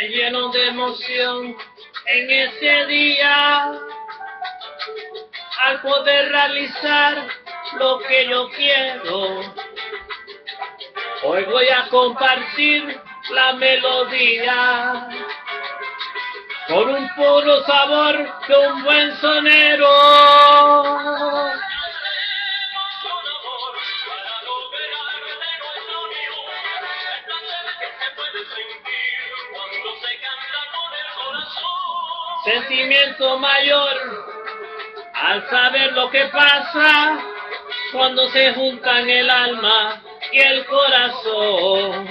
lleno de emoción en ese día al poder realizar lo que yo quiero. Hoy voy a compartir la melodía con un puro sabor de un buen sonero. Sentimiento mayor al saber lo que pasa cuando se juntan el alma y el corazón.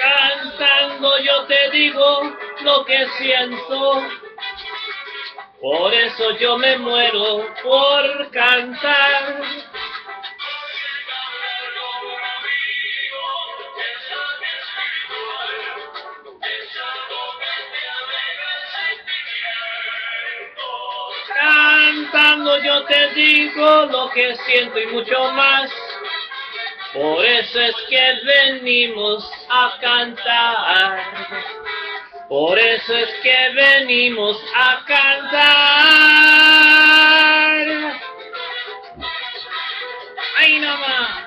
Cantando yo te digo lo que siento, por eso yo me muero por cantar. Cantando yo te digo lo que siento y mucho más. Por eso es que venimos a cantar. Por eso es que venimos a cantar. Ahí nomás.